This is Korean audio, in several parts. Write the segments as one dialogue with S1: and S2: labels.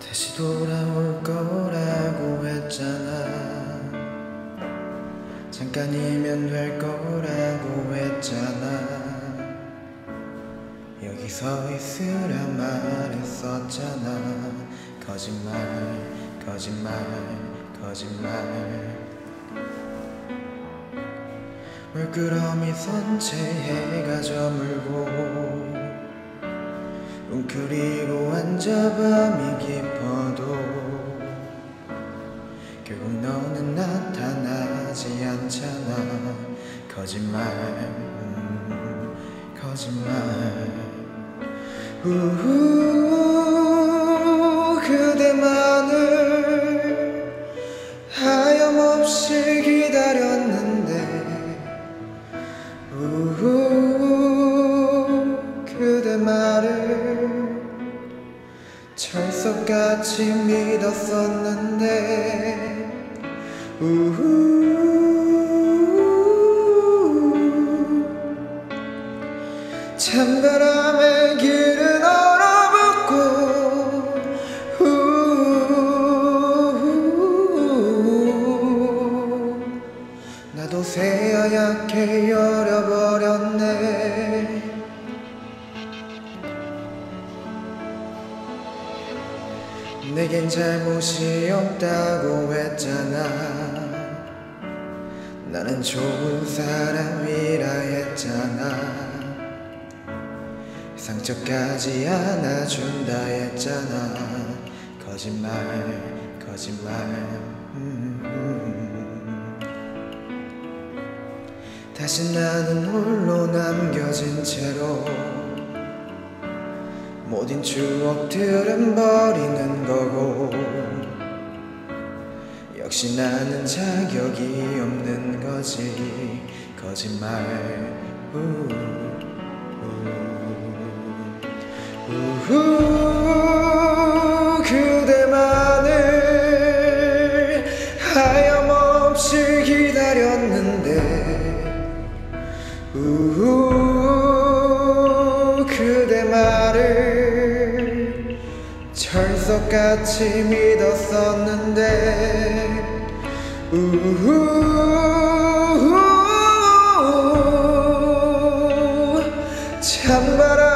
S1: 다시 돌아올 거라고 했잖아. 잠깐이면 될 거라고 했잖아. 여기 서 있으라 말했었잖아. 거짓말 거짓말 거짓말 물끄러미 선채 해가 저물고 웅크리고 앉아 밤이 깊어도 결국 너는 나타나지 않잖아. 거짓말 음, 거짓말. 우후 그대만을 하염없이 기다렸 철석같이 믿었었는데. 우후. 찬바람에 길은 얼어붙고. 우후. 나도 새하얗게 열 내겐 잘못이 없다고 했잖아. 나는 좋은 사람이라 했잖아. 상처까지 안아준다 했잖아. 거짓말 거짓말. 음, 음. 다시 나는 홀로 남겨진 채로 모든 추억들은 버리는 거고. 역시 나는 자격이 없는 거지. 거짓말. 우, 우, 우후 철석같이 믿었었는데. 우후 찬바람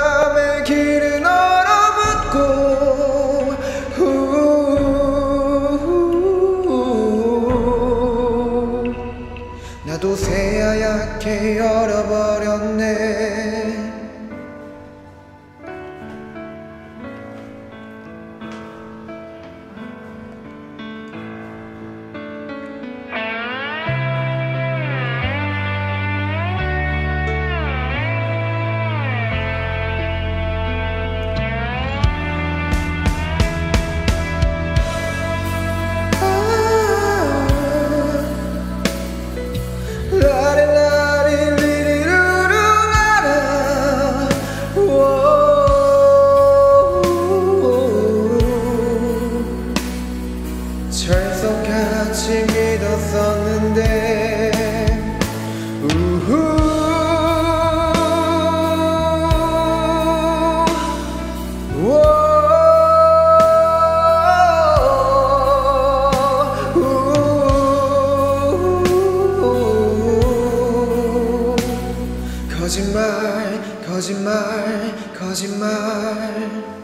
S1: 거짓말 거짓말 거짓말